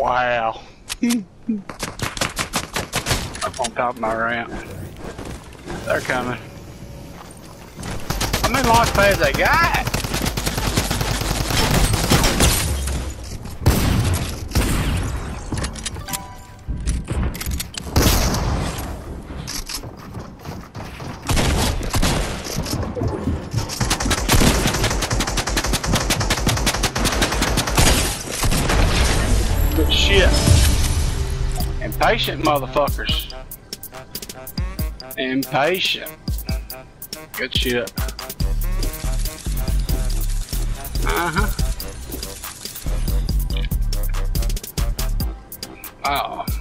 Wow. Up on top of my ramp. They're coming. How many launch pads they got? Good shit. Impatient motherfuckers. Impatient. Good shit. Uh huh. Oh.